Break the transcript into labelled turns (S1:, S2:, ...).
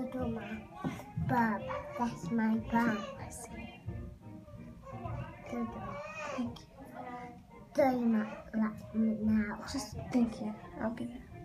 S1: little my bum. That's my bum. Thank
S2: you.
S1: Do not like me now. Just
S2: thank you. I'll be there.